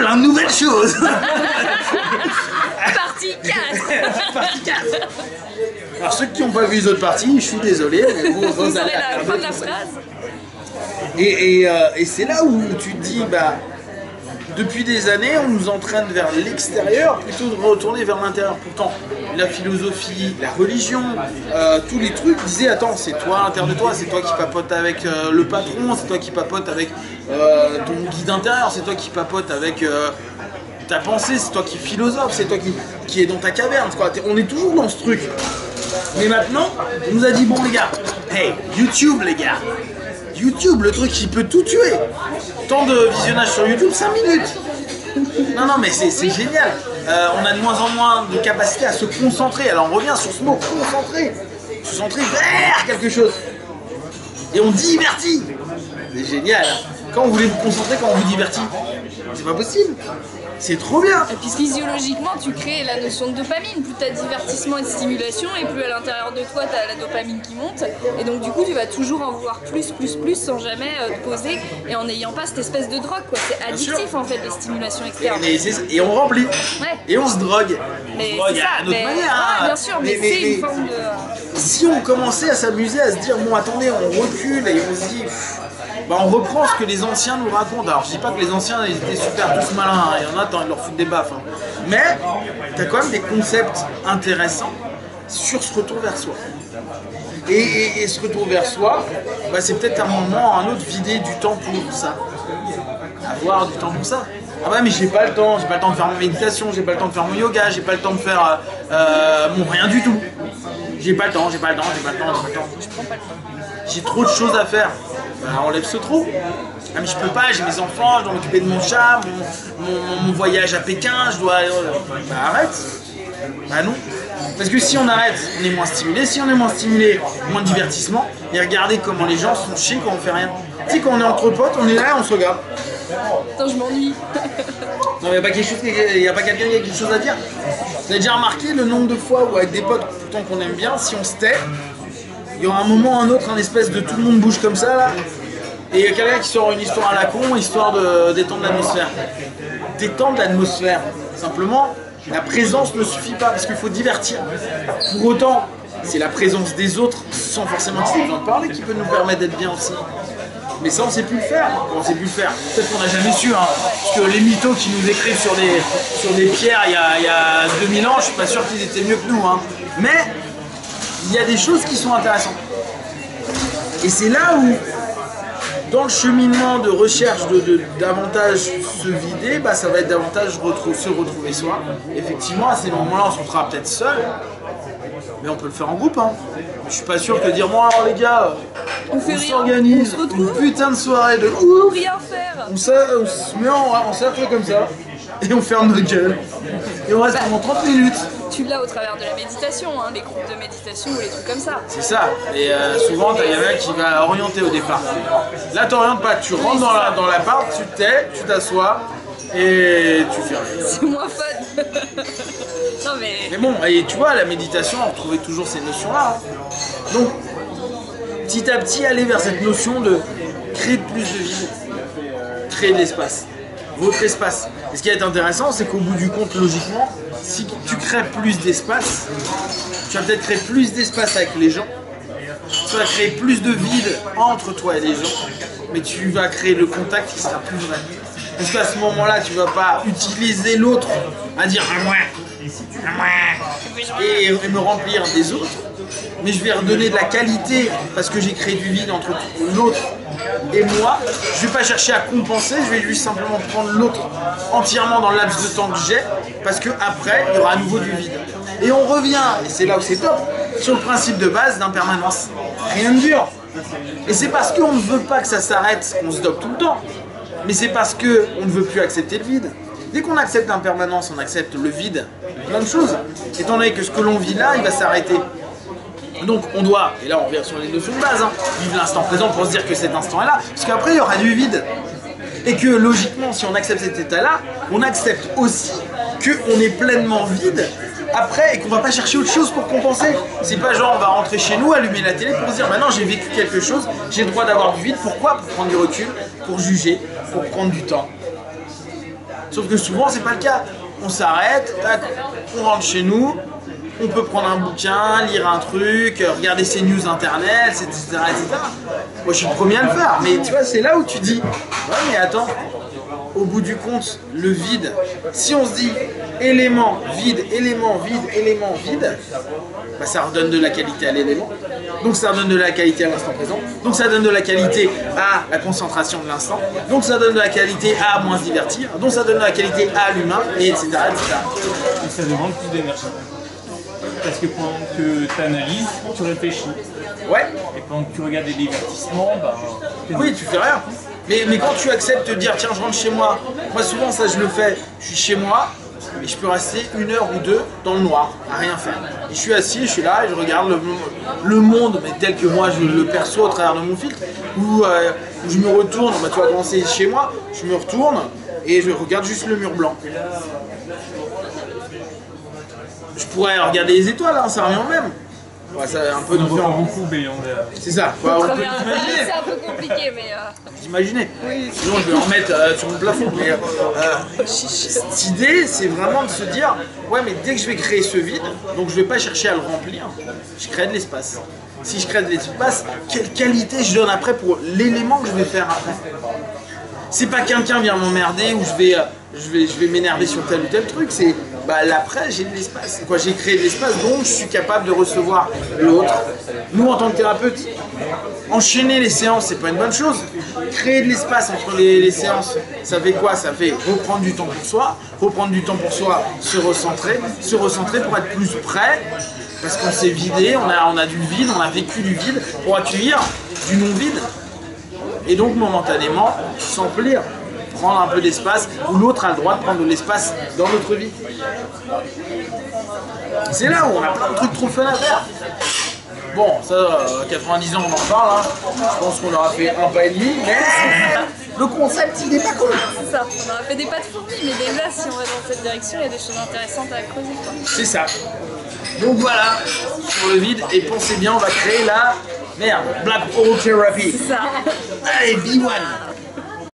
plein de nouvelles choses. Partie 4 Partie 4. Alors ceux qui n'ont pas vu les autres parties, je suis désolé, mais vous, vous Vous allez aurez la fin de la phrase. Et, et, euh, et c'est là où tu te dis, bah, depuis des années, on nous entraîne vers l'extérieur plutôt de retourner vers l'intérieur. Pourtant, la philosophie, la religion, euh, tous les trucs disaient, attends, c'est toi à l'intérieur de toi, c'est toi qui papote avec euh, le patron, c'est toi qui papote avec euh, ton guide intérieur, c'est toi qui papote avec ta pensée, c'est toi qui philosophe, c'est toi qui, qui est dans ta caverne. Quoi. On est toujours dans ce truc. Mais maintenant, on nous a dit, bon les gars, hey, YouTube les gars, YouTube, le truc qui peut tout tuer. Tant de visionnage sur YouTube, 5 minutes. Non, non, mais c'est génial. Euh, on a de moins en moins de capacité à se concentrer. Alors on revient sur ce mot concentrer. Se concentrer vers quelque chose. Et on divertit. C'est génial. Quand vous voulez vous concentrer, quand on vous divertit, c'est pas possible. C'est trop bien. Et puis physiologiquement, tu crées la notion de dopamine. Plus tu as divertissement et de stimulation, et plus à l'intérieur de toi, tu as la dopamine qui monte. Et donc, du coup, tu vas toujours en vouloir plus, plus, plus, sans jamais euh, te poser et en n'ayant pas cette espèce de drogue. quoi. C'est addictif en fait, les stimulations externes. Et, on remplit. Ouais. Et on se drogue. Mais on se drogue c'est ça, à notre mais- manière. ouais, hein. bien sûr, mais, c'est une forme de. si on commençait à s'amuser, à se dire bon attendez, on recule et on se dit pff, bah, on reprend ce que les anciens nous racontent. Alors je dis pas que les anciens étaient super tous malins, hein. il y en a tant ils leur foutent des baffes. hein. Mais t'as quand même des concepts intéressants sur ce retour vers soi. Et, ce retour vers soi, bah, c'est peut-être un moment, un autre, vider du temps pour ça. Avoir du temps pour ça. Ah bah mais j'ai pas le temps, j'ai pas le temps de faire ma méditation, j'ai pas le temps de faire mon yoga, j'ai pas le temps de faire euh, euh, mon rien du tout. J'ai pas le temps, j'ai pas le temps, j'ai pas le temps, j'ai pas le temps. J'ai trop de choses à faire. Bah, enlève ce trop. Ah mais je peux pas, j'ai mes enfants, je dois m'occuper de mon chat, mon, mon- mon voyage à Pékin, je dois... Bah arrête. Bah non. Parce que si on arrête, on est moins stimulé. Si on est moins stimulé, moins de divertissement. Et regardez comment les gens sont chiés quand on fait rien. Tu sais, quand on est entre potes, on est là on se regarde. Attends, je m'ennuie. Non, mais il n'y a pas quelque chose, qui- y a pas quelqu'un qui a quelque chose à dire? Vous avez déjà remarqué le nombre de fois où avec des potes, pourtant qu'on aime bien, si on se tait, il y aura un moment ou un autre, un espèce de tout le monde bouge comme ça et il y a quelqu'un qui sort une histoire à la con, histoire de détendre l'atmosphère. Détendre l'atmosphère. Simplement, la présence ne suffit pas parce qu'il faut divertir. Pour autant, c'est la présence des autres, sans forcément qu'ils besoin de parler, qui peut nous permettre d'être bien aussi. Mais ça, on sait plus le faire. On sait plus le faire. Peut-être qu'on n'a jamais su, hein. Parce que les mythos qui nous écrivent sur des, sur des pierres il y, a, il y a 2000 ans, je suis pas sûr qu'ils étaient mieux que nous. Hein. Mais il y a des choses qui sont intéressantes. Et c'est là où, dans le cheminement de recherche de, davantage se vider, bah, ça va être davantage se retrouver soi. Effectivement, à ces moments-là, on se retrouvera peut-être seul. Mais on peut le faire en groupe. Hein. Je suis pas sûr que dire moi alors les gars, On fait on s'organise on se une putain de soirée de Ou ouf. rien faire. On, on se met en, cercle comme ça et on ferme notre gueule. Et on reste pendant 30 minutes. Tu l'as au travers de la méditation, hein, les groupes de méditation ou les trucs comme ça. C'est ça. Et euh, souvent, il y en a qui va orienter au départ. Là, t'orientes pas. Tu rentres dans la- dans l'appart, tu te tais, tu t'assois et tu fais rien. C'est moins fun. Mais bon, et tu vois, la méditation, on retrouvait toujours ces notions-là. hein. Donc, petit à petit, aller vers cette notion de créer plus de vide, créer de l'espace, votre espace. Et ce qui est intéressant, c'est qu'au bout du compte, logiquement, si tu crées plus d'espace, tu vas peut-être créer plus d'espace avec les gens, tu vas créer plus de vide entre toi et les gens, mais tu vas créer le contact qui sera plus vrai. Parce qu'à ce moment-là, tu vas pas utiliser l'autre à dire à moi, et, et me remplir des autres, mais je vais redonner de la qualité parce que j'ai créé du vide entre l'autre et moi. Je vais pas chercher à compenser, je vais juste simplement prendre l'autre entièrement dans le de temps que j'ai parce que après il y aura à nouveau du vide. Et on revient, et c'est là où c'est top, sur le principe de base d'impermanence. Rien ne dure. Et c'est parce qu'on ne veut pas que ça s'arrête qu'on se dope tout le temps. Mais c'est parce que on ne veut plus accepter le vide. Dès qu'on accepte l'impermanence, on accepte le vide, plein de choses. Étant donné que ce que l'on vit là, il va s'arrêter. Donc on doit, et là on revient sur les notions de base, hein, vivre l'instant présent pour se dire que cet instant est là, parce qu'après il y aura du vide. Et que logiquement, si on accepte cet état-là, on accepte aussi qu'on est pleinement vide après et qu'on va pas chercher autre chose pour compenser. C'est pas genre on va rentrer chez nous, allumer la télé pour se dire maintenant j'ai vécu quelque chose, j'ai le droit d'avoir du vide. Pourquoi? Pour prendre du recul, pour juger, pour prendre du temps. Sauf que souvent, c'est pas le cas. On s'arrête, on rentre chez nous, on peut prendre un bouquin, lire un truc, regarder ses news internet, etc., etc. Moi, je suis le premier à le faire, mais tu vois, c'est là où tu dis, ouais, mais attends, au bout du compte, le vide, si on se dit élément, vide, élément, vide, élément, vide, bah, ça redonne de la qualité à l'élément. Donc ça donne de la qualité à l'instant présent. Donc ça donne de la qualité à la concentration de l'instant. Donc ça donne de la qualité à moins se divertir. Donc ça donne de la qualité à l'humain, et etc. etc. Et ça demande plus d'énergie. Parce que pendant que tu analyses, tu réfléchis. Ouais, Et pendant que tu regardes des divertissements, bah, oui, tu fais rien. Mais, quand tu acceptes de dire tiens je rentre chez moi, moi souvent ça je le fais, je suis chez moi et je peux rester une heure ou deux dans le noir, à rien faire. Je suis assis, je suis là et je regarde le, monde, mais tel que moi je le perçois au travers de mon filtre, où, euh, où je me retourne, bah, tu vas commencer chez moi, je me retourne et je regarde juste le mur blanc. Je pourrais regarder les étoiles, hein, ça revient même. Ça a un peu différent. euh, C'est ça, on peut un imaginer. c'est un peu compliqué, mais euh. Sinon, je vais en mettre euh, sur mon plafond. Mais, euh, cette idée, c'est vraiment de se dire ouais, mais dès que je vais créer ce vide, donc je vais pas chercher à le remplir, je crée de l'espace. Si je crée de l'espace, quelle qualité je donne après pour l'élément que je vais faire après? C'est pas quelqu'un vient m'emmerder ou je vais, euh, je vais, m'énerver sur tel ou tel truc, c'est bah, l'après, j'ai de l'espace. Quoi, J'ai créé de l'espace, donc je suis capable de recevoir l'autre. Nous, en tant que thérapeute, enchaîner les séances, c'est pas une bonne chose. Créer de l'espace entre les, les séances, ça fait quoi? Ça fait reprendre du temps pour soi, reprendre du temps pour soi, se recentrer, se recentrer pour être plus prêt, parce qu'on s'est vidé, on a, on a du vide, on a vécu du vide, pour accueillir du non-vide. Et donc, momentanément, s'emplir, prendre un peu d'espace, où l'autre a le droit de prendre de l'espace dans notre vie. C'est là où on a plein de trucs trop fun à faire. Bon, ça, euh, 90 ans, on en parle. hein. Je pense qu'on aura fait un pas et demi, mais le concept, il est pas cool. c'est ça. On aurait fait des pas de fourmi, mais déjà, si on va dans cette direction, il y a des choses intéressantes à creuser. C'est ça. Donc voilà, sur le vide, et pensez bien, on va créer la merde, Black Hole Therapy. C'est ça. Allez, B1